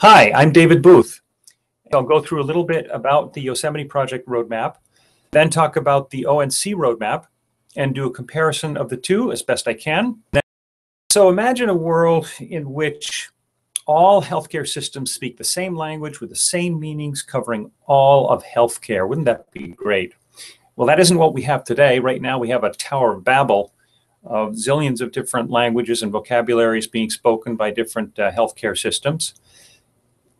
Hi, I'm David Booth. I'll go through a little bit about the Yosemite Project roadmap, then talk about the ONC roadmap, and do a comparison of the two as best I can. So imagine a world in which all healthcare systems speak the same language with the same meanings covering all of healthcare. Wouldn't that be great? Well, that isn't what we have today. Right now, we have a Tower of Babel of zillions of different languages and vocabularies being spoken by different uh, healthcare systems.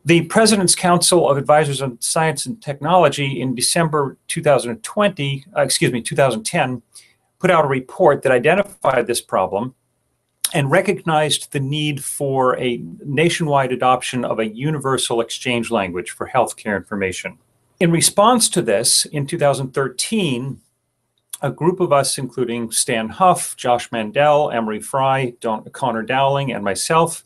The President's Council of Advisors on Science and Technology in December 2020, uh, excuse me, 2010, put out a report that identified this problem and recognized the need for a nationwide adoption of a universal exchange language for healthcare information. In response to this, in 2013, a group of us, including Stan Huff, Josh Mandel, Emory Fry, Don, Conor Dowling, and myself,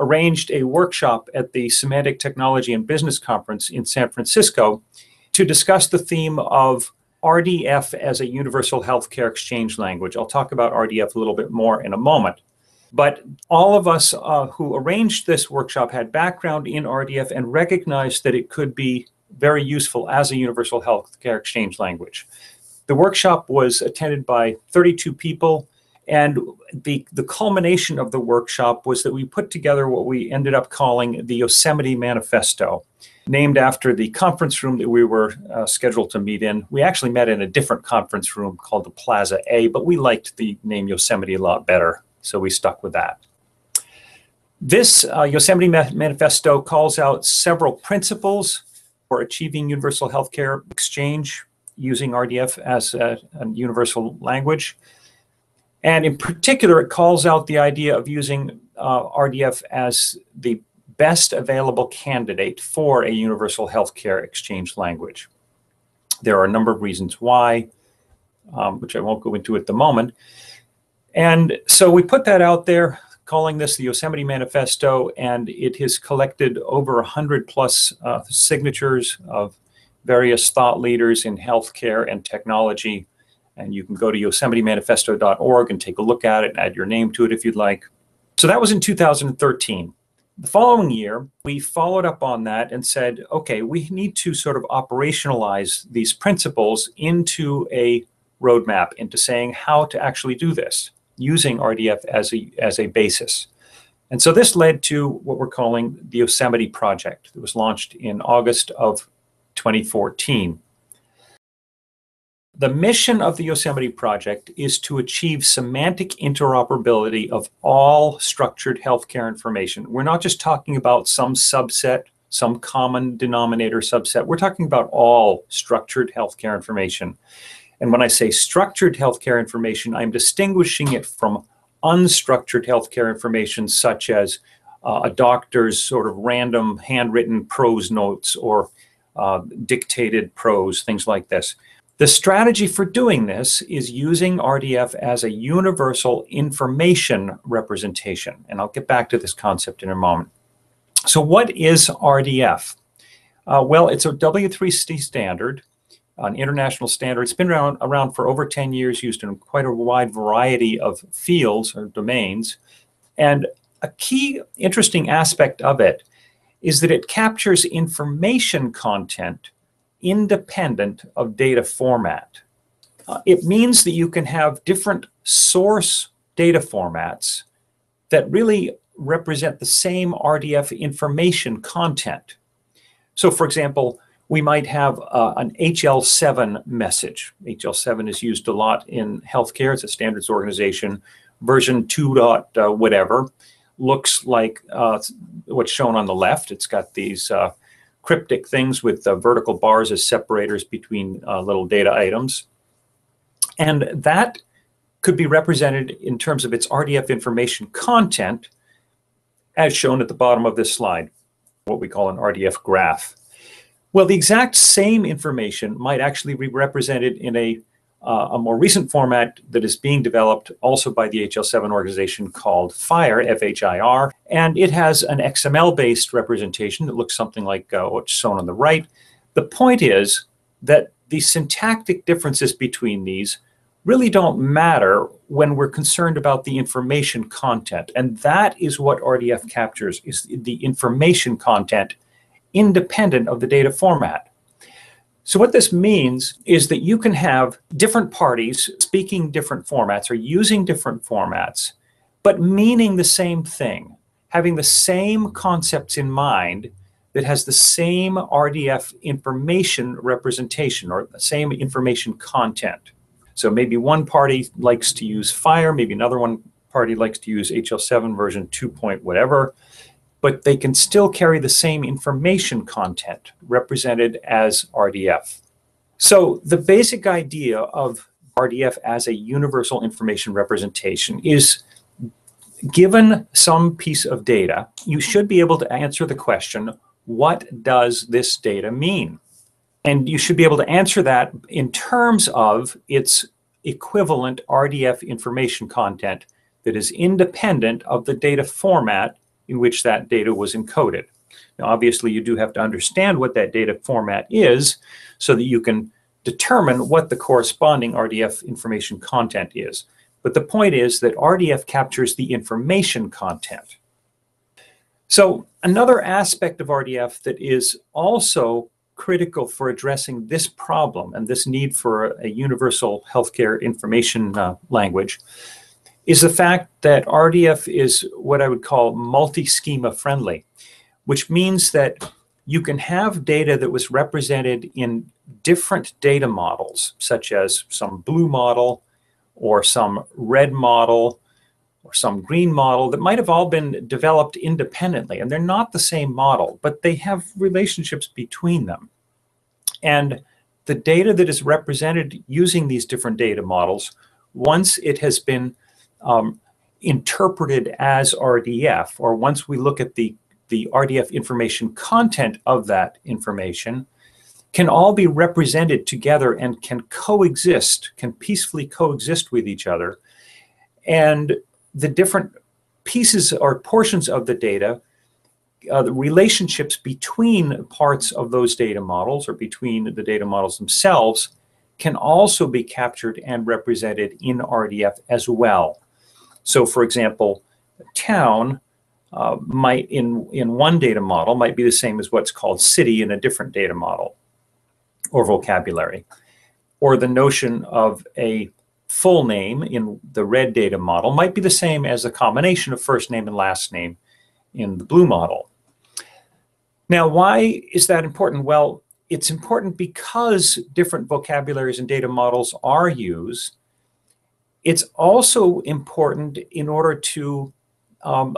arranged a workshop at the Semantic Technology and Business Conference in San Francisco to discuss the theme of RDF as a universal healthcare exchange language. I'll talk about RDF a little bit more in a moment. But all of us uh, who arranged this workshop had background in RDF and recognized that it could be very useful as a universal healthcare exchange language. The workshop was attended by 32 people, and the, the culmination of the workshop was that we put together what we ended up calling the Yosemite Manifesto, named after the conference room that we were uh, scheduled to meet in. We actually met in a different conference room called the Plaza A, but we liked the name Yosemite a lot better. So we stuck with that. This uh, Yosemite Manifesto calls out several principles for achieving universal healthcare exchange using RDF as a, a, universal language. And in particular, it calls out the idea of using uh, RDF as the best available candidate for a universal healthcare exchange language. There are a number of reasons why, um, which I won't go into at the moment. And so we put that out there, calling this the Yosemite Manifesto, and it has collected over 100 plus uh, signatures of various thought leaders in healthcare and technology. And you can go to yosemitemanifesto.org and take a look at it and add your name to it if you'd like. So that was in 2013. The following year, we followed up on that and said, okay, we need to sort of operationalize these principles into a roadmap, into saying how to actually do this using RDF as a, as a basis. And so this led to what we're calling the Yosemite Project that was launched in August of 2014. The mission of the Yosemite Project is to achieve semantic interoperability of all structured healthcare information. We're not just talking about some subset, some common denominator subset. We're talking about all structured healthcare information. And when I say structured healthcare information, I'm distinguishing it from unstructured healthcare information, such as uh, a doctor's sort of random handwritten prose notes or uh, dictated prose, things like this. The strategy for doing this is using RDF as a universal information representation. And I'll get back to this concept in a moment. So, what is RDF? Uh, well, it's a W3C standard an international standard. It's been around, around for over 10 years, used in quite a wide variety of fields or domains. And a key interesting aspect of it is that it captures information content independent of data format. Uh, it means that you can have different source data formats that really represent the same RDF information content. So, for example, we might have uh, an HL7 message. HL7 is used a lot in healthcare. It's a standards organization. Version 2 dot uh, whatever looks like uh, what's shown on the left. It's got these uh, cryptic things with the vertical bars as separators between uh, little data items. And that could be represented in terms of its RDF information content as shown at the bottom of this slide, what we call an RDF graph. Well, the exact same information might actually be represented in a, uh, a more recent format that is being developed also by the HL7 organization called FHIR, F-H-I-R, and it has an XML-based representation that looks something like uh, what's shown on the right. The point is that the syntactic differences between these really don't matter when we're concerned about the information content. And that is what RDF captures, is the information content independent of the data format. So what this means is that you can have different parties speaking different formats or using different formats, but meaning the same thing, having the same concepts in mind that has the same RDF information representation or the same information content. So maybe one party likes to use FHIR, maybe another one party likes to use HL7 version 2 point whatever, but they can still carry the same information content represented as RDF. So the basic idea of RDF as a universal information representation is given some piece of data, you should be able to answer the question, what does this data mean? And you should be able to answer that in terms of its equivalent RDF information content that is independent of the data format in which that data was encoded. Now, obviously, you do have to understand what that data format is so that you can determine what the corresponding RDF information content is. But the point is that RDF captures the information content. So another aspect of RDF that is also critical for addressing this problem and this need for a universal healthcare information uh, language is the fact that RDF is what I would call multi-schema friendly, which means that you can have data that was represented in different data models, such as some blue model or some red model or some green model that might have all been developed independently. And they're not the same model, but they have relationships between them. And the data that is represented using these different data models, once it has been um, interpreted as RDF, or once we look at the, the RDF information content of that information, can all be represented together and can coexist, can peacefully coexist with each other. And the different pieces or portions of the data, uh, the relationships between parts of those data models or between the data models themselves can also be captured and represented in RDF as well. So for example, town uh, might in, in one data model might be the same as what's called city in a different data model or vocabulary. Or the notion of a full name in the red data model might be the same as the combination of first name and last name in the blue model. Now, why is that important? Well, it's important because different vocabularies and data models are used. It's also important in order to um,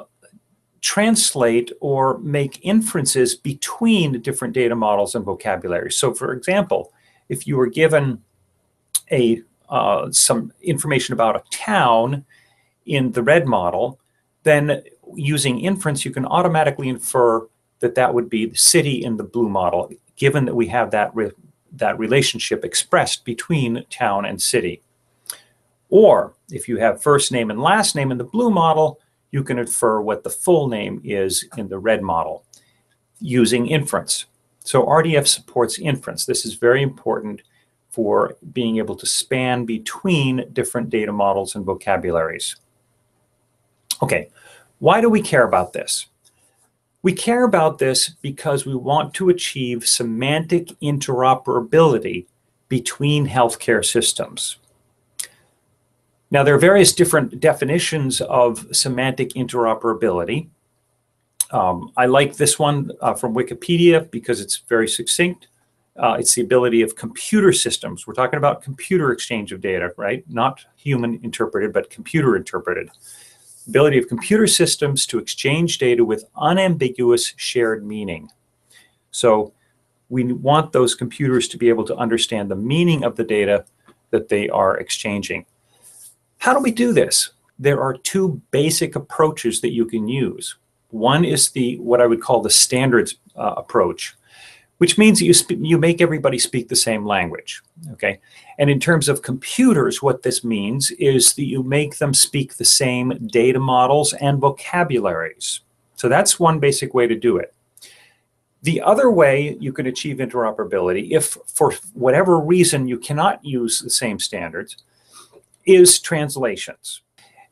translate or make inferences between different data models and vocabularies. So for example, if you were given a uh, some information about a town in the red model, then using inference, you can automatically infer that that would be the city in the blue model, given that we have that, re that relationship expressed between town and city. Or if you have first name and last name in the blue model, you can infer what the full name is in the red model using inference. So RDF supports inference. This is very important for being able to span between different data models and vocabularies. Okay, why do we care about this? We care about this because we want to achieve semantic interoperability between healthcare systems. Now, there are various different definitions of semantic interoperability. Um, I like this one uh, from Wikipedia because it's very succinct. Uh, it's the ability of computer systems. We're talking about computer exchange of data, right? Not human interpreted, but computer interpreted. Ability of computer systems to exchange data with unambiguous shared meaning. So we want those computers to be able to understand the meaning of the data that they are exchanging. How do we do this? There are two basic approaches that you can use. One is the what I would call the standards uh, approach, which means that you you make everybody speak the same language. Okay, and in terms of computers, what this means is that you make them speak the same data models and vocabularies. So that's one basic way to do it. The other way you can achieve interoperability, if for whatever reason you cannot use the same standards, is translations.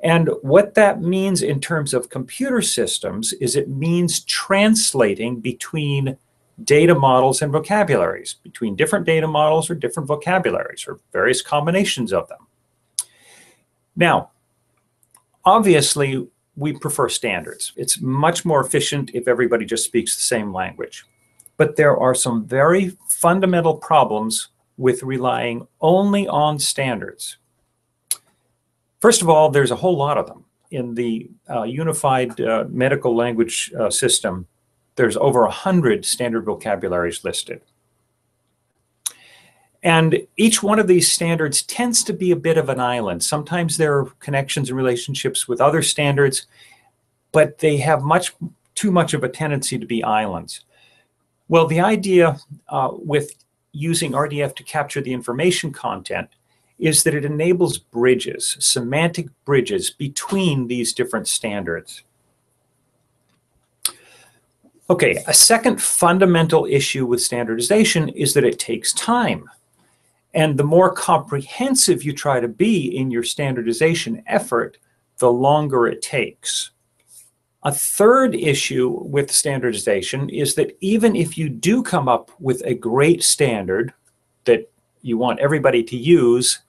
And what that means in terms of computer systems is it means translating between data models and vocabularies, between different data models or different vocabularies or various combinations of them. Now, obviously, we prefer standards. It's much more efficient if everybody just speaks the same language. But there are some very fundamental problems with relying only on standards. First of all, there's a whole lot of them. In the uh, unified uh, medical language uh, system, there's over 100 standard vocabularies listed. And each one of these standards tends to be a bit of an island. Sometimes there are connections and relationships with other standards, but they have much too much of a tendency to be islands. Well, the idea uh, with using RDF to capture the information content is that it enables bridges, semantic bridges between these different standards. Okay, a second fundamental issue with standardization is that it takes time. And the more comprehensive you try to be in your standardization effort, the longer it takes. A third issue with standardization is that even if you do come up with a great standard that you want everybody to use,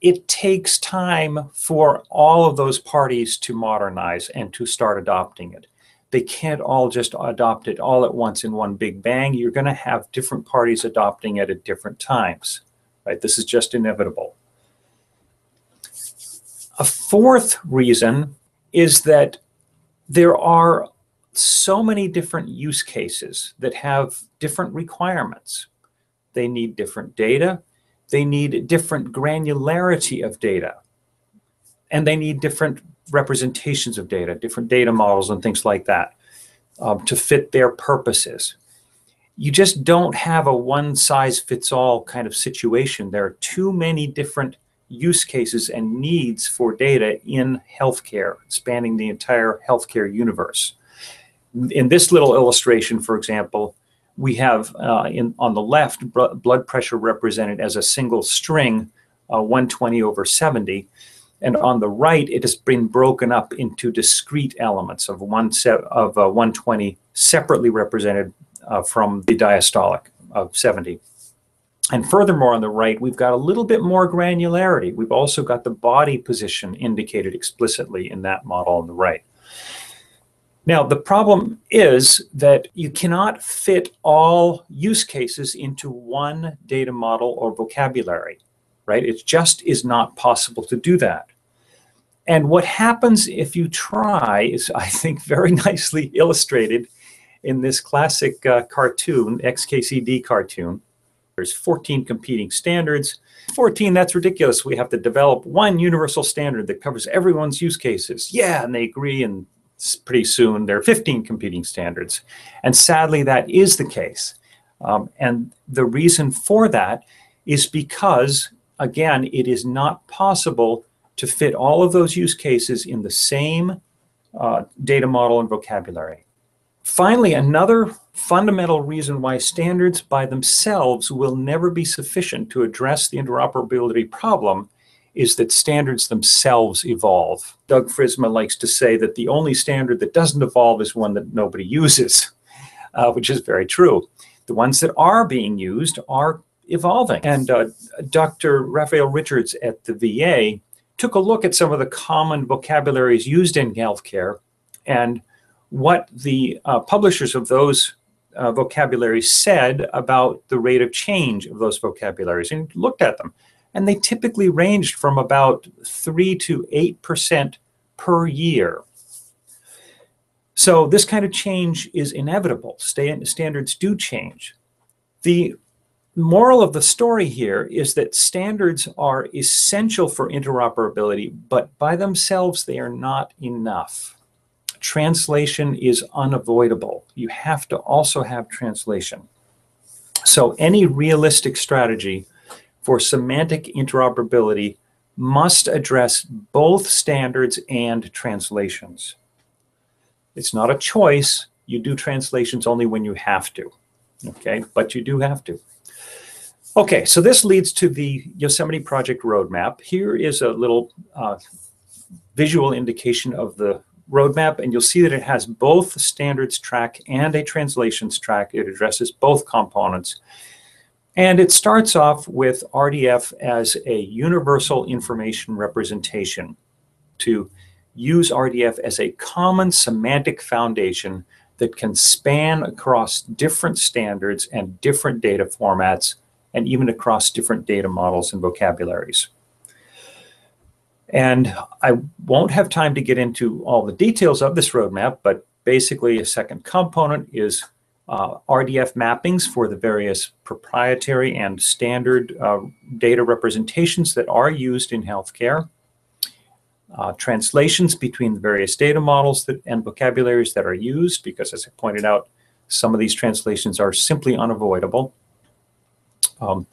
it takes time for all of those parties to modernize and to start adopting it. They can't all just adopt it all at once in one big bang. You're going to have different parties adopting it at different times right? This is just inevitable. A fourth reason is that there are so many different use cases that have different requirements. They need different data, they need different granularity of data, and they need different representations of data, different data models and things like that um, to fit their purposes you just don't have a one size fits all kind of situation. There are too many different use cases and needs for data in healthcare, spanning the entire healthcare universe. In this little illustration, for example, we have uh, in, on the left blood pressure represented as a single string, uh, 120 over 70. And on the right, it has been broken up into discrete elements of, one set of uh, 120 separately represented uh, from the diastolic of 70. And furthermore, on the right, we've got a little bit more granularity. We've also got the body position indicated explicitly in that model on the right. Now, the problem is that you cannot fit all use cases into one data model or vocabulary, right? It just is not possible to do that. And what happens if you try is, I think, very nicely illustrated in this classic uh, cartoon, XKCD cartoon. There's 14 competing standards. 14, that's ridiculous. We have to develop one universal standard that covers everyone's use cases. Yeah, and they agree, and pretty soon there are 15 competing standards. And sadly, that is the case. Um, and the reason for that is because, again, it is not possible to fit all of those use cases in the same uh, data model and vocabulary. Finally, another fundamental reason why standards by themselves will never be sufficient to address the interoperability problem is that standards themselves evolve. Doug Fridsma likes to say that the only standard that doesn't evolve is one that nobody uses, uh, which is very true. The ones that are being used are evolving. And uh, Dr. Rafael Richards at the VA took a look at some of the common vocabularies used in healthcare and what the uh, publishers of those uh, vocabularies said about the rate of change of those vocabularies and looked at them. And they typically ranged from about 3 to 8% per year. So this kind of change is inevitable. standards do change. The moral of the story here is that standards are essential for interoperability, but by themselves, they are not enough translation is unavoidable. You have to also have translation. So any realistic strategy for semantic interoperability must address both standards and translations. It's not a choice. You do translations only when you have to, okay? But you do have to. Okay, so this leads to the Yosemite Project roadmap. Here is a little uh, visual indication of the roadmap, and you'll see that it has both standards track and a translations track. It addresses both components. And it starts off with RDF as a universal information representation to use RDF as a common semantic foundation that can span across different standards and different data formats and even across different data models and vocabularies. And I won't have time to get into all the details of this roadmap, but basically a second component is uh, RDF mappings for the various proprietary and standard uh, data representations that are used in healthcare, uh, translations between the various data models that, and vocabularies that are used, because as I pointed out, some of these translations are simply unavoidable. Um,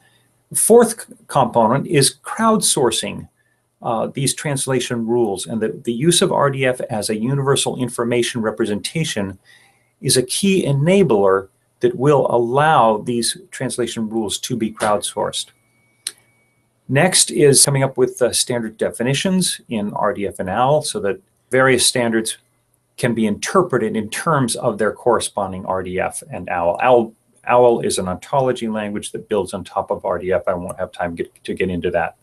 fourth component is crowdsourcing uh, these translation rules and the, the use of RDF as a universal information representation is a key enabler that will allow these translation rules to be crowdsourced. Next is coming up with the standard definitions in RDF and OWL so that various standards can be interpreted in terms of their corresponding RDF and OWL. OWL, OWL is an ontology language that builds on top of RDF. I won't have time get, to get into that.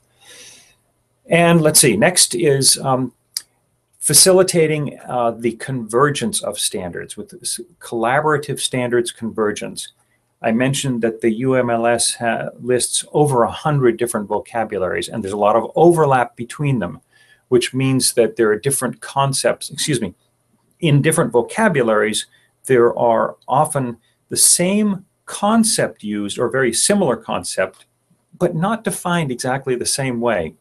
And let's see, next is um, facilitating uh, the convergence of standards with collaborative standards convergence. I mentioned that the UMLS lists over 100 different vocabularies, and there's a lot of overlap between them, which means that there are different concepts, excuse me, in different vocabularies, there are often the same concept used or very similar concept, but not defined exactly the same way,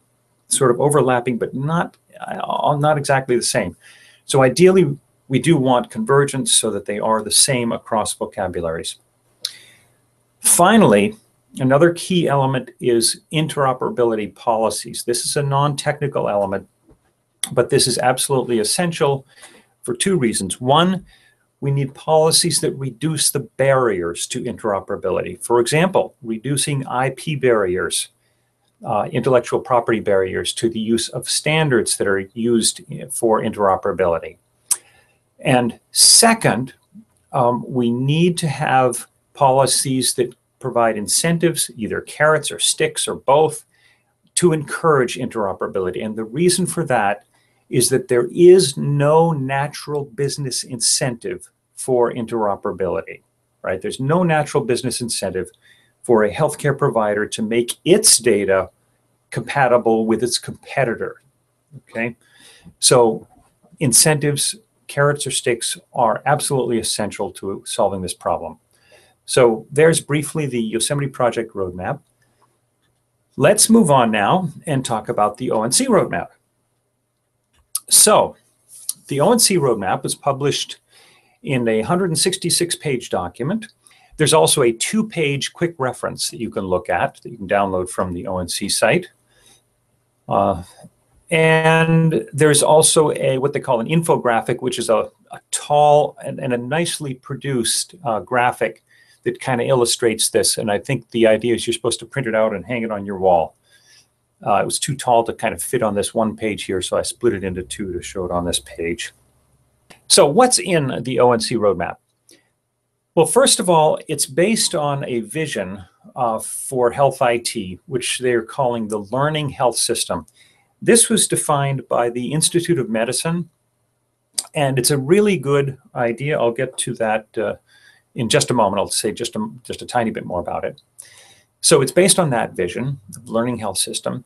sort of overlapping, but not uh, not exactly the same. So ideally, we do want convergence so that they are the same across vocabularies. Finally, another key element is interoperability policies. This is a non-technical element, but this is absolutely essential for two reasons. One, we need policies that reduce the barriers to interoperability. For example, reducing IP barriers uh, intellectual property barriers to the use of standards that are used for interoperability. And second, um, we need to have policies that provide incentives, either carrots or sticks or both, to encourage interoperability. And the reason for that is that there is no natural business incentive for interoperability, right? There's no natural business incentive for a healthcare provider to make its data compatible with its competitor. Okay, so incentives, carrots or sticks, are absolutely essential to solving this problem. So there's briefly the Yosemite Project roadmap. Let's move on now and talk about the ONC roadmap. So the ONC roadmap was published in a 166 page document there's also a two-page quick reference that you can look at that you can download from the ONC site. Uh, and there's also a what they call an infographic, which is a, a tall and, and, a nicely produced uh, graphic that kind of illustrates this. And I think the idea is you're supposed to print it out and hang it on your wall. Uh, it was too tall to kind of fit on this one page here, so I split it into two to show it on this page. So what's in the ONC roadmap? Well, first of all, it's based on a vision uh, for health IT, which they're calling the learning health system. This was defined by the Institute of Medicine, and it's a really good idea. I'll get to that uh, in just a moment. I'll say just a, just a tiny bit more about it. So it's based on that vision, the learning health system,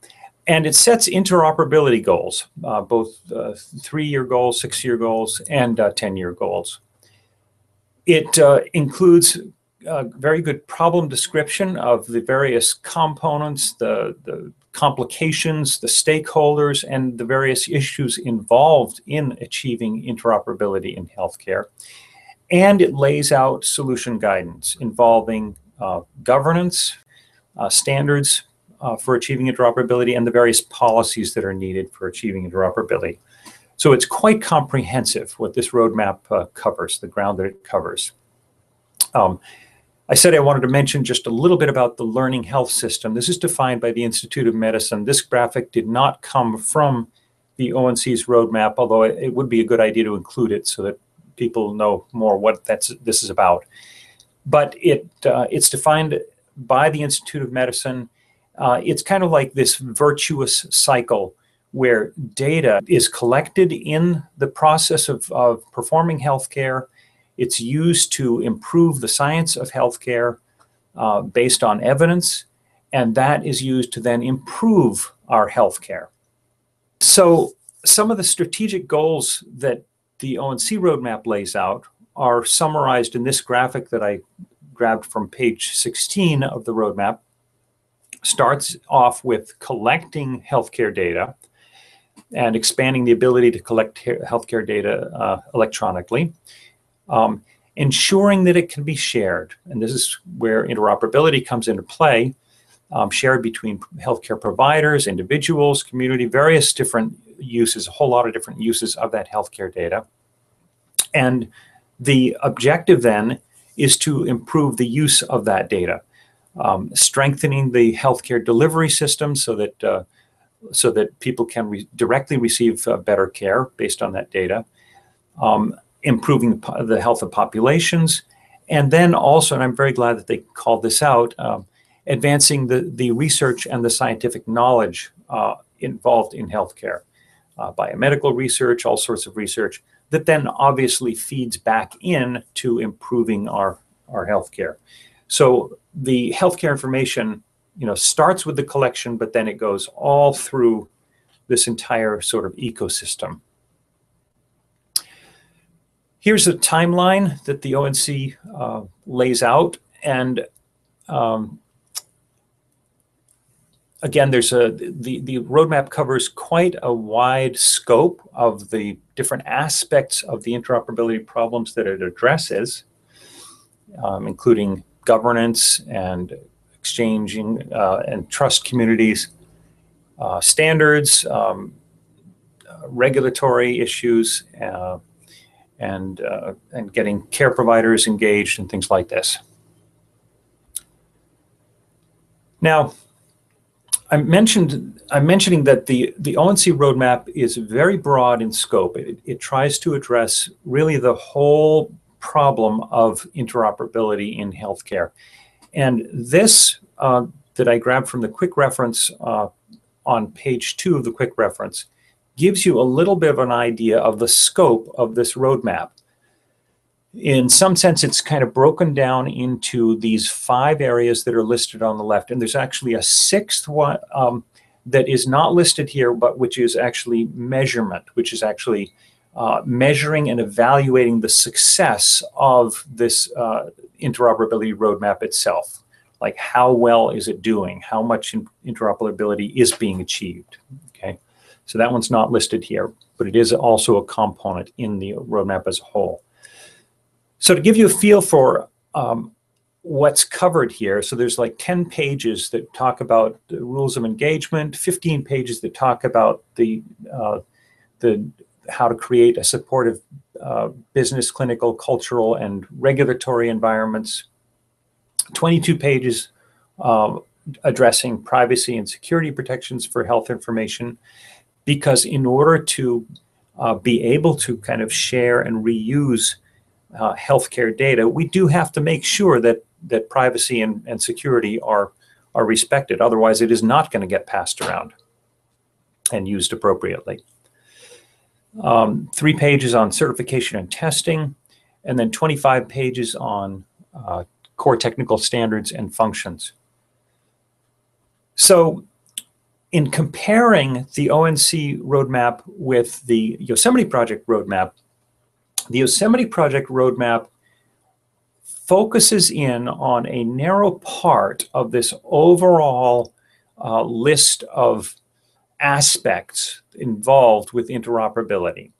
and it sets interoperability goals, uh, both uh, three-year goals, six-year goals, and 10-year uh, goals. It uh, includes a very good problem description of the various components, the, the complications, the stakeholders, and the various issues involved in achieving interoperability in healthcare. And it lays out solution guidance involving uh, governance, uh, standards uh, for achieving interoperability, and the various policies that are needed for achieving interoperability. So it's quite comprehensive what this roadmap uh, covers, the ground that it covers. Um, I said I wanted to mention just a little bit about the learning health system. This is defined by the Institute of Medicine. This graphic did not come from the ONC's roadmap, although it would be a good idea to include it so that people know more what that's this is about. But it uh, it's defined by the Institute of Medicine. Uh, it's kind of like this virtuous cycle where data is collected in the process of, of performing healthcare it's used to improve the science of healthcare uh, based on evidence, and that is used to then improve our healthcare. So, some of the strategic goals that the ONC roadmap lays out are summarized in this graphic that I grabbed from page 16 of the roadmap. Starts off with collecting healthcare data and expanding the ability to collect healthcare data uh, electronically um, ensuring that it can be shared. And this is where interoperability comes into play, um, shared between healthcare providers, individuals, community, various different uses, a whole lot of different uses of that healthcare data. And the objective then is to improve the use of that data, um, strengthening the healthcare delivery system so that uh, so that people can re- directly receive uh, better care based on that data. Um, improving the health of populations, and then also, and I'm very glad that they called this out, um, advancing the, the research and the scientific knowledge uh, involved in healthcare, uh, biomedical research, all sorts of research that then obviously feeds back in to improving our, our healthcare. So the healthcare information, you know, starts with the collection, but then it goes all through this entire sort of ecosystem. Here's a timeline that the ONC uh, lays out. And um, again, there's a the, the roadmap covers quite a wide scope of the different aspects of the interoperability problems that it addresses, um, including governance and exchanging uh, and trust communities, uh, standards, um, regulatory issues, uh, and uh, and getting care providers engaged and things like this. Now, I mentioned I'm mentioning that the the ONC roadmap is very broad in scope. It, it tries to address really the whole problem of interoperability in healthcare, and this uh, that I grabbed from the quick reference uh, on page two of the quick reference gives you a little bit of an idea of the scope of this roadmap. In some sense, it's kind of broken down into these five areas that are listed on the left. And there's actually a sixth one um, that is not listed here, but which is actually measurement, which is actually uh, measuring and evaluating the success of this uh, interoperability roadmap itself. Like how well is it doing? How much interoperability is being achieved? So that one's not listed here, but it is also a component in the roadmap as a whole. So to give you a feel for um, what's covered here, so there's like 10 pages that talk about the rules of engagement, 15 pages that talk about the, uh, the how to create a supportive uh, business, clinical, cultural, and regulatory environments, 22 pages uh, addressing privacy and security protections for health information, because in order to uh, be able to kind of share and reuse uh, healthcare data, we do have to make sure that that privacy and, and security are are respected. Otherwise, it is not going to get passed around and used appropriately. Um, three pages on certification and testing, and then 25 pages on uh, core technical standards and functions. So in comparing the ONC roadmap with the Yosemite Project roadmap, the Yosemite Project roadmap focuses in on a narrow part of this overall uh, list of aspects involved with interoperability.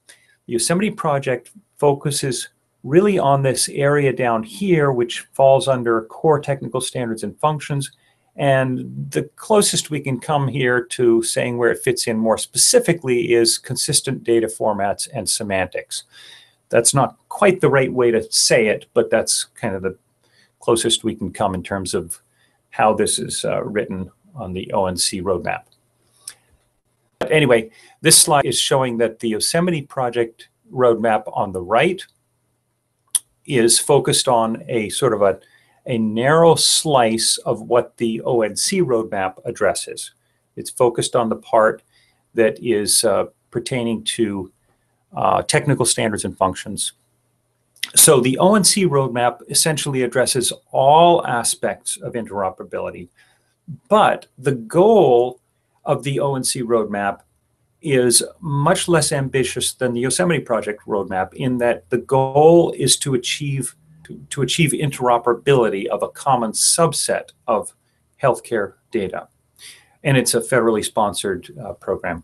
The Yosemite Project focuses really on this area down here, which falls under core technical standards and functions, and the closest we can come here to saying where it fits in more specifically is consistent data formats and semantics. That's not quite the right way to say it, but that's kind of the, closest we can come in terms of how this is uh, written on the ONC roadmap. But anyway, this slide is showing that the Yosemite project roadmap on the right is focused on a sort of a, a narrow slice of what the ONC roadmap addresses. It's focused on the part that is uh, pertaining to uh, technical standards and functions. So the ONC roadmap essentially addresses all aspects of interoperability, but the goal of the ONC roadmap is much less ambitious than the Yosemite project roadmap in that the goal is to achieve to, achieve interoperability of a common subset of healthcare data. And it's a federally sponsored uh, program.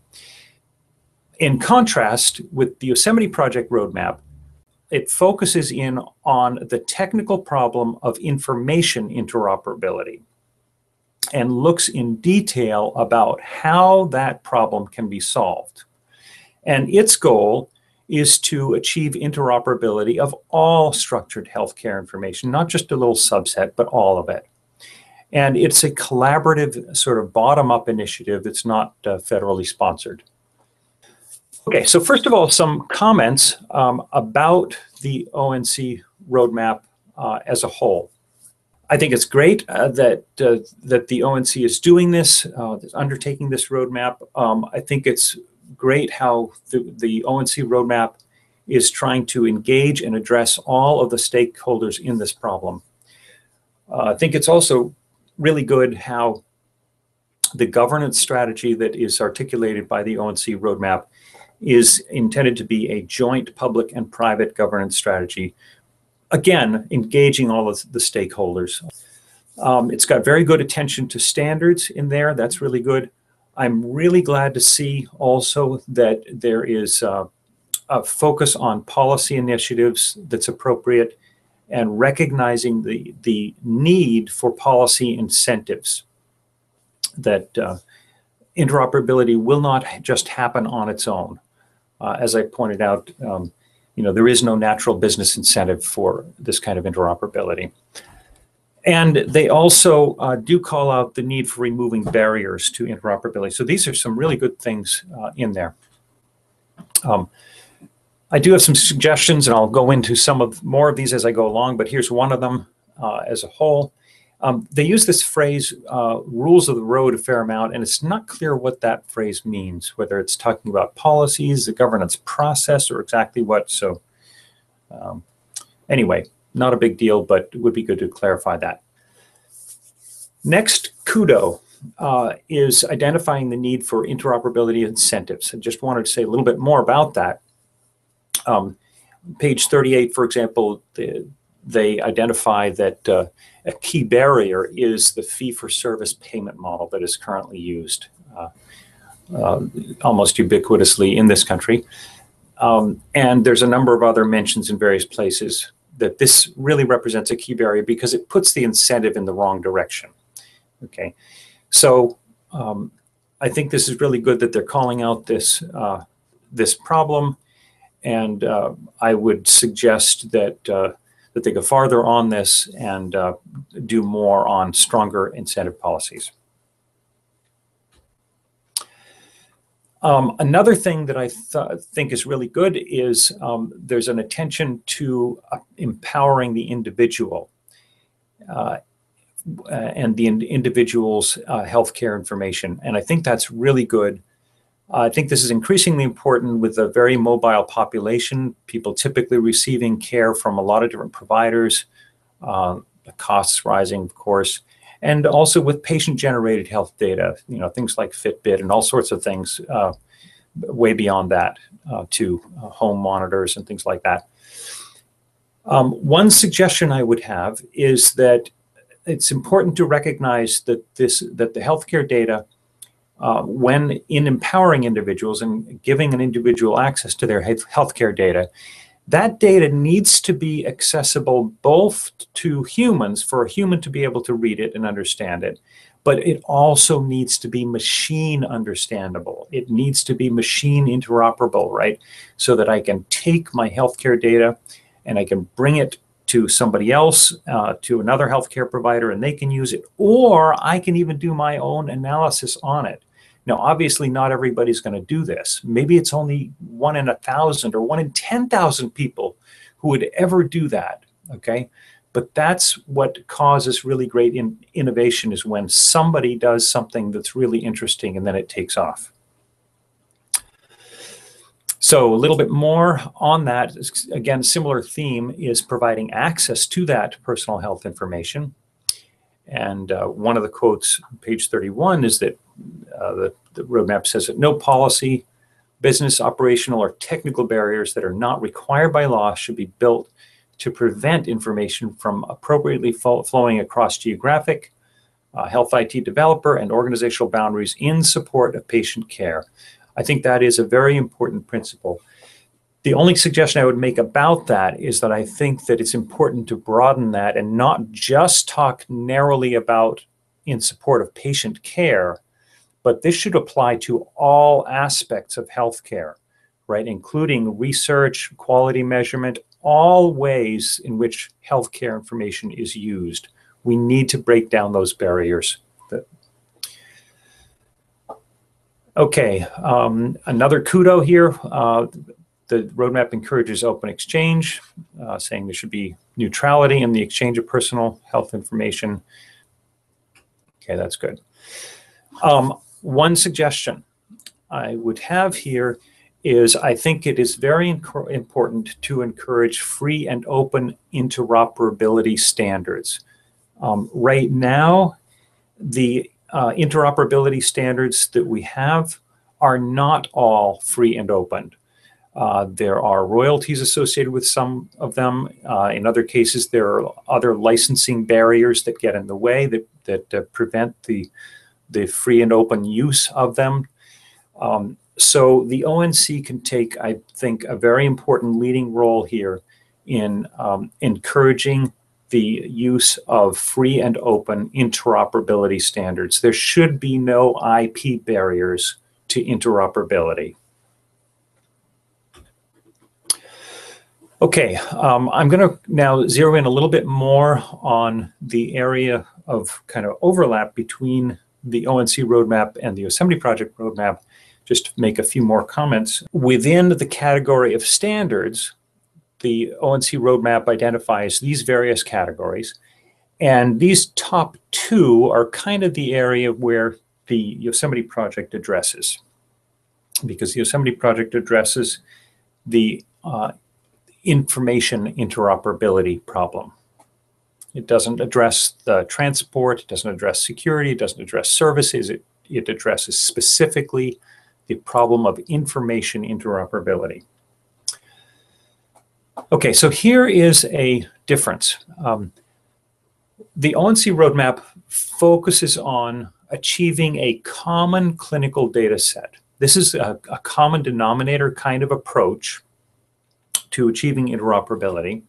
In contrast with the Yosemite project roadmap, it focuses in on the technical problem of information interoperability and looks in detail about how that problem can be solved. And its goal is to achieve interoperability of all structured healthcare information, not just a little subset, but all of it. And it's a collaborative, sort of bottom up initiative that's not uh, federally sponsored. Okay, so first of all, some comments um, about the ONC roadmap uh, as a whole. I think it's great uh, that uh, that the ONC is doing this, uh, undertaking this roadmap. Um, I think it's great how the, the ONC roadmap is trying to engage and address all of the stakeholders in this problem. Uh, I think it's also really good how the governance strategy that is articulated by the ONC roadmap is intended to be a joint public and private governance strategy again, engaging all of the stakeholders. Um, it's got very good attention to standards in there. That's really good. I'm really glad to see also that there is uh, a focus on policy initiatives that's appropriate and recognizing the, the need for policy incentives that uh, interoperability will not just happen on its own. Uh, as I pointed out, um, you know, there is no natural business incentive for this kind of interoperability. And they also uh, do call out the need for removing barriers to interoperability. So these are some really good things uh, in there. Um, I do have some suggestions, and I'll go into some of more of these as I go along. But here's one of them uh, as a whole. Um, they use this phrase, uh, rules of the road, a fair amount, and it's not clear what that phrase means, whether it's talking about policies, the governance process, or exactly what. So, um, anyway, not a big deal, but it would be good to clarify that. Next, Kudo uh, is identifying the need for interoperability incentives. I just wanted to say a little bit more about that. Um, page 38, for example, the, they identify that uh, a key barrier is the fee-for-service payment model that is currently used uh, uh, almost ubiquitously in this country. Um, and there's a number of other mentions in various places that this really represents a key barrier because it puts the incentive in the wrong direction. Okay, so um, I think this is really good that they're calling out this uh, this problem, and uh, I would suggest that uh, that they go farther on this and uh, do more on stronger incentive policies. Um, another thing that I th think is really good is um, there's an attention to uh, empowering the individual uh, and the in individual's uh, healthcare information. And I think that's really good I think this is increasingly important with a very mobile population, people typically receiving care from a lot of different providers, uh, the costs rising, of course, and also with patient-generated health data, you know, things like Fitbit and all sorts of things uh, way beyond that uh, to uh, home monitors and things like that. Um, one suggestion I would have is that it's important to recognize that this that the healthcare data uh, when in empowering individuals and giving an individual access to their healthcare data, that data needs to be accessible both to humans for a human to be able to read it and understand it, but it also needs to be machine understandable. It needs to be machine interoperable, right? So that I can take my healthcare data and I can bring it to somebody else, uh, to another healthcare provider, and they can use it, or I can even do my own analysis on it. Now, obviously, not everybody's going to do this. Maybe it's only one in a thousand or one in 10,000 people who would ever do that. Okay. But that's what causes really great in innovation is when somebody does something that's really interesting and then it takes off. So a little bit more on that. Again, similar theme is providing access to that personal health information. And uh, one of the quotes, page 31, is that uh, the, the roadmap says that no policy, business, operational, or technical barriers that are not required by law should be built to prevent information from appropriately flowing across geographic, uh, health IT developer, and organizational boundaries in support of patient care. I think that is a very important principle. The only suggestion I would make about that is that I think that it's important to broaden that and not just talk narrowly about in support of patient care, but this should apply to all aspects of healthcare, right? Including research, quality measurement, all ways in which healthcare information is used. We need to break down those barriers. Okay, um, another kudo here. Uh, the roadmap encourages open exchange, uh, saying there should be neutrality in the exchange of personal health information. Okay, that's good. Um, one suggestion I would have here is I think it is very important to encourage free and open interoperability standards. Um, right now, the uh, interoperability standards that we have are not all free and open. Uh, there are royalties associated with some of them. Uh, in other cases, there are other licensing barriers that get in the way that, that uh, prevent the, the free and open use of them. Um, so the ONC can take, I think, a very important leading role here in um, encouraging the use of free and open interoperability standards. There should be no IP barriers to interoperability. Okay, um, I'm going to now zero in a little bit more on the area of kind of overlap between the ONC roadmap and the Yosemite project roadmap, just to make a few more comments. Within the category of standards, the ONC roadmap identifies these various categories. And these top two are kind of the area where the Yosemite project addresses. Because the Yosemite project addresses the uh, information interoperability problem. It doesn't address the transport, it doesn't address security, it doesn't address services, it, it addresses specifically the problem of information interoperability. Okay, so here is a difference. Um, the ONC roadmap focuses on achieving a common clinical data set. This is a, a common denominator kind of approach to achieving interoperability.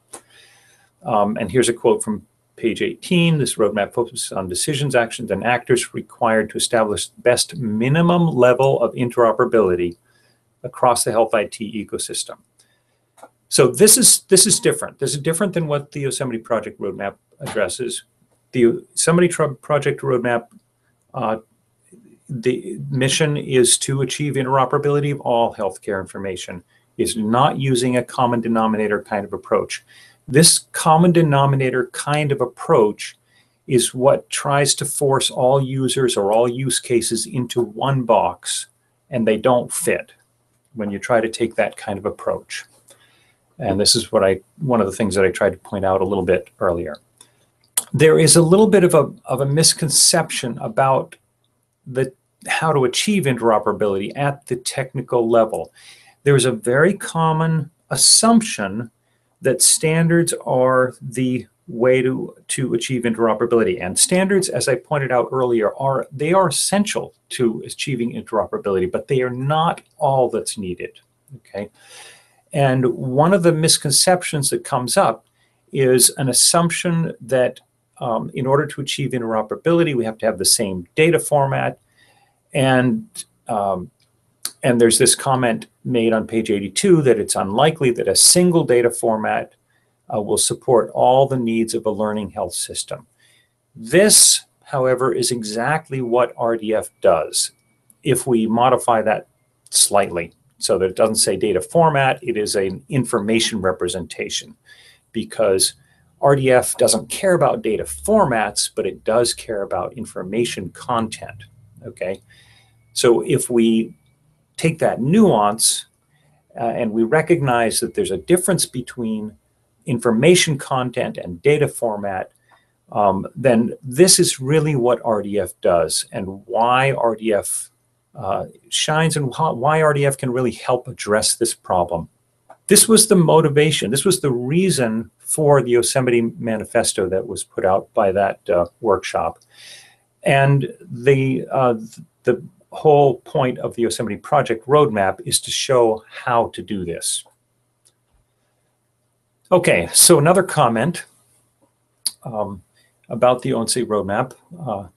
Um, and here's a quote from page 18. This roadmap focuses on decisions, actions, and actors required to establish best minimum level of interoperability across the health IT ecosystem. So this is this is different. This is different than what the Yosemite Project Roadmap addresses. The Yosemite Project Roadmap, uh, the mission is to achieve interoperability of all healthcare information. Is not using a common denominator kind of approach. This common denominator kind of approach is what tries to force all users or all use cases into one box, and they don't fit when you try to take that kind of approach. And this is what I one of the things that I tried to point out a little bit earlier. There is a little bit of a, of a misconception about the how to achieve interoperability at the technical level. There's a very common assumption that standards are the way to, to achieve interoperability. And standards, as I pointed out earlier, are they are essential to achieving interoperability, but they are not all that's needed. Okay. And one of the misconceptions that comes up is an assumption that um, in order to achieve interoperability, we have to have the same data format. And, um, and there's this comment made on page 82 that it's unlikely that a single data format uh, will support all the needs of a learning health system. This, however, is exactly what RDF does. If we modify that slightly so that it doesn't say data format, it is an information representation because RDF doesn't care about data formats, but it does care about information content. Okay. So if we take that nuance uh, and we recognize that there's a difference between information content and data format, um, then this is really what RDF does and why RDF uh, shines and why RDF can really help address this problem. This was the motivation, this was the reason for the Yosemite Manifesto that was put out by that uh, workshop. And the, uh, the whole point of the Yosemite Project roadmap is to show how to do this. Okay, so another comment um, about the ONC roadmap. Uh,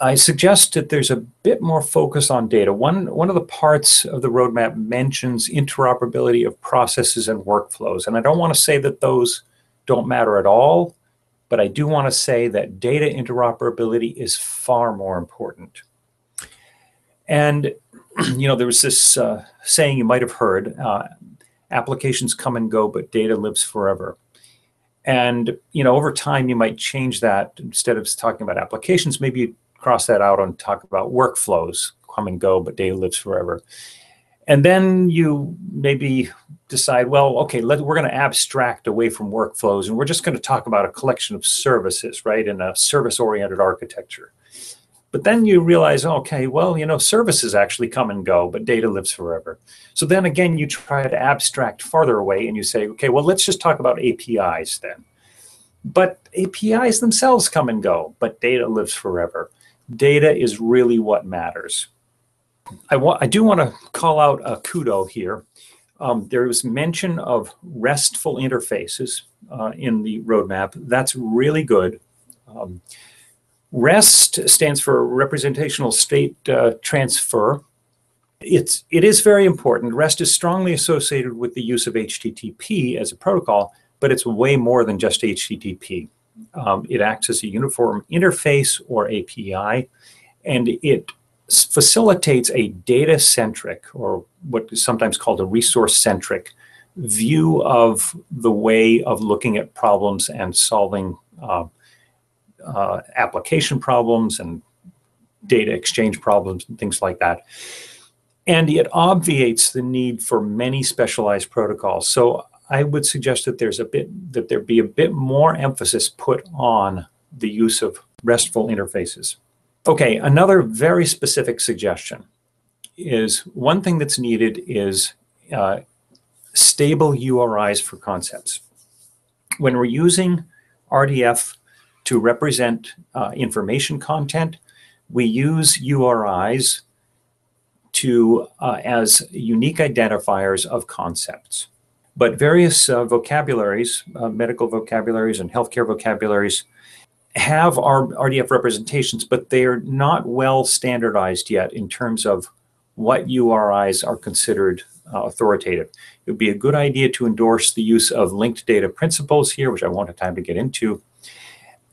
I suggest that there's a bit more focus on data. One, one of the parts of the roadmap mentions interoperability of processes and workflows. And I don't want to say that those don't matter at all, but I do want to say that data interoperability is far more important. And, you know, there was this uh, saying you might have heard, uh, applications come and go, but data lives forever. And, you know, over time, you might change that. Instead of talking about applications, maybe you cross that out and talk about workflows, come and go, but data lives forever. And then you maybe decide, well, okay, let, we're going to abstract away from workflows and we're just going to talk about a collection of services, right, in a service-oriented architecture. But then you realize, okay, well, you know, services actually come and go, but data lives forever. So then again, you try to abstract farther away and you say, okay, well, let's just talk about APIs then. But APIs themselves come and go, but data lives forever. Data is really what matters. I, wa- I do want to call out a kudo here. Um, there was mention of RESTful interfaces uh, in the roadmap. That's really good. Um, REST stands for Representational State uh, Transfer. It's, it is very important. REST is strongly associated with the use of HTTP as a protocol, but it's way more than just HTTP. Um, it acts as a uniform interface or API, and it facilitates a data-centric, or what is sometimes called a resource-centric, view of the way of looking at problems and solving uh, uh, application problems and data exchange problems and things like that. And it obviates the need for many specialized protocols. So I would suggest that there's a bit that there be a bit more emphasis put on the use of RESTful interfaces. Okay, another very specific suggestion is one thing that's needed is uh, stable URIs for concepts. When we're using RDF to represent uh, information content. We use URIs to uh, as unique identifiers of concepts. But various uh, vocabularies, uh, medical vocabularies and healthcare vocabularies, have our RDF representations, but they are not well standardized yet in terms of what URIs are considered uh, authoritative. It would be a good idea to endorse the use of linked data principles here, which I won't have time to get into,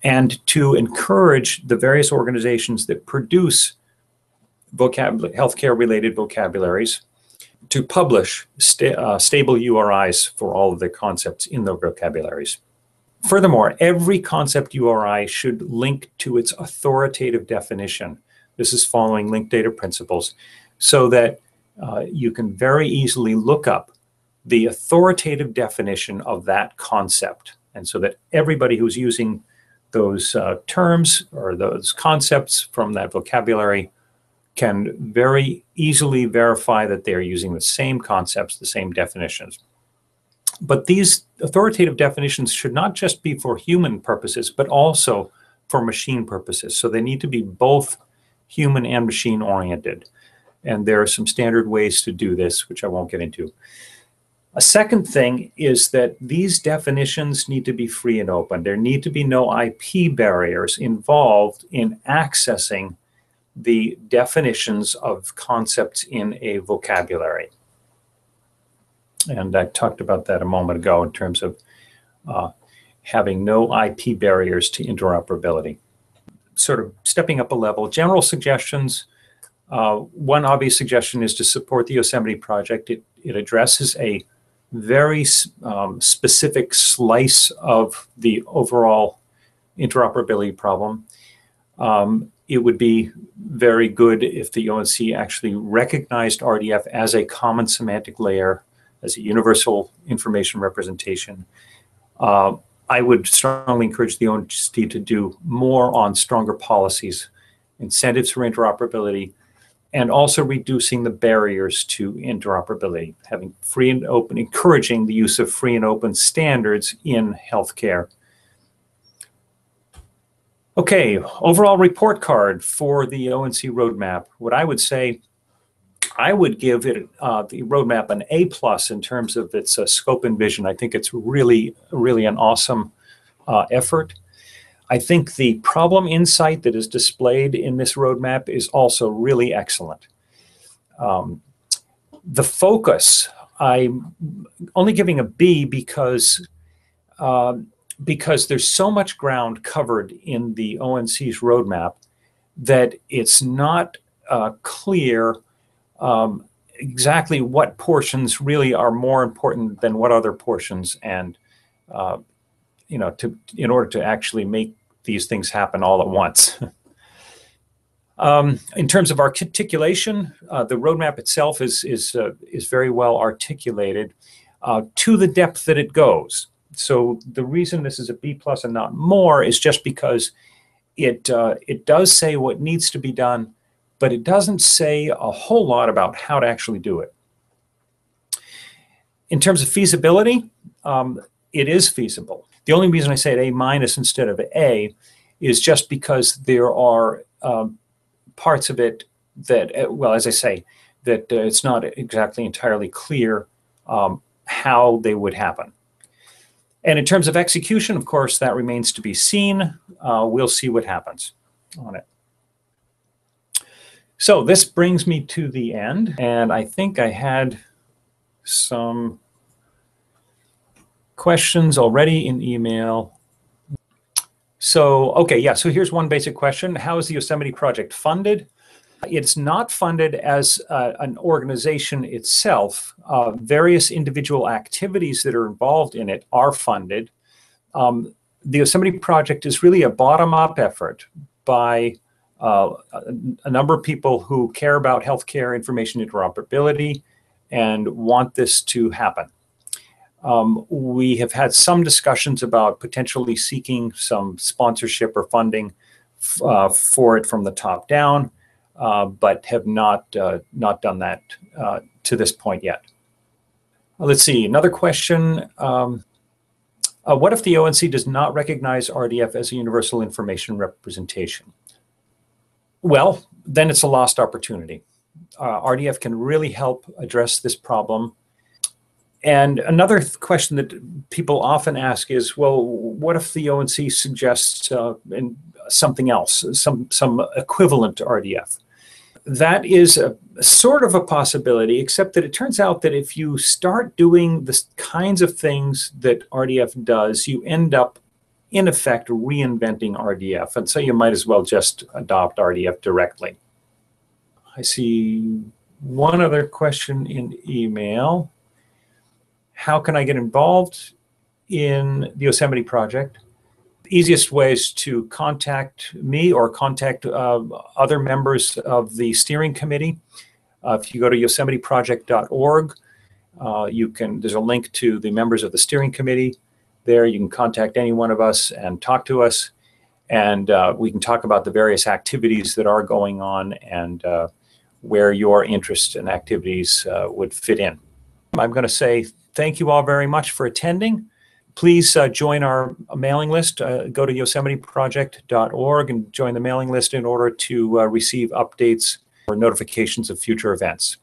and to encourage the various organizations that produce vocabulary, healthcare related vocabularies to publish uh, stable URIs for all of the concepts in their vocabularies. Furthermore, every concept URI should link to its authoritative definition. This is following linked data principles so that uh, you can very easily look up the authoritative definition of that concept. And so that everybody who's using those uh, terms or those concepts from that vocabulary can very easily verify that they are using the same concepts, the same definitions. But these authoritative definitions should not just be for human purposes, but also for machine purposes. So they need to be both human and machine oriented. And there are some standard ways to do this, which I won't get into. A second thing is that these definitions need to be free and open. There need to be no IP barriers involved in accessing the definitions of concepts in a vocabulary. And I talked about that a moment ago in terms of uh, having no IP barriers to interoperability. Sort of stepping up a level, general suggestions. Uh, one obvious suggestion is to support the Yosemite project. It, it addresses a very um, specific slice of the overall interoperability problem. Um, it would be very good if the ONC actually recognized RDF as a common semantic layer, as a universal information representation. Uh, I would strongly encourage the ONC to do more on stronger policies, incentives for interoperability, and also reducing the barriers to interoperability, having free and open, encouraging the use of free and open standards in healthcare. Okay, overall report card for the ONC roadmap. What I would say, I would give it uh, the roadmap an A plus in terms of its uh, scope and vision. I think it's really, really an awesome uh, effort. I think the problem insight that is displayed in this roadmap is also really excellent. Um, the focus, I'm only giving a B because uh, because there's so much ground covered in the ONC's roadmap that it's not uh, clear um, exactly what portions really are more important than what other portions and uh, you know to in order to actually make these things happen all at once. um, in terms of articulation, uh, the roadmap itself is, is, uh, is very well articulated uh, to the depth that it goes. So the reason this is a B plus and not more is just because it, uh, it does say what needs to be done, but it doesn't say a whole lot about how to actually do it. In terms of feasibility, um, it is feasible. The only reason I say it A minus instead of A is just because there are um, parts of it that, uh, well, as I say, that uh, it's not exactly entirely clear um, how they would happen. And in terms of execution, of course, that remains to be seen. Uh, we'll see what happens on it. So this brings me to the end, and I think I had some questions already in email. So, okay, yeah, so here's one basic question. How is the Yosemite project funded? It's not funded as uh, an organization itself. Uh, various individual activities that are involved in it are funded. Um, the Yosemite project is really a bottom-up effort by uh, a, a number of people who care about healthcare information interoperability and want this to happen. Um, we have had some discussions about potentially seeking some sponsorship or funding uh, for it from the top down, uh, but have not uh, not done that uh, to this point yet. Let's see, another question. Um, uh, what if the ONC does not recognize RDF as a universal information representation? Well, then it's a lost opportunity. Uh, RDF can really help address this problem and another question that people often ask is, well, what if the ONC suggests uh, something else, some some equivalent RDF? That is a sort of a possibility, except that it turns out that if you start doing the kinds of things that RDF does, you end up, in effect, reinventing RDF. And so you might as well just adopt RDF directly. I see one other question in email how can I get involved in the Yosemite project? Easiest ways to contact me or contact uh, other members of the steering committee. Uh, if you go to yosemiteproject.org, uh, you can, there's a link to the members of the steering committee there. You can contact any one of us and talk to us. And uh, we can talk about the various activities that are going on and uh, where your interests and activities uh, would fit in. I'm going to say thank you all very much for attending. Please uh, join our mailing list. Uh, go to yosemiteproject.org and join the mailing list in order to uh, receive updates or notifications of future events.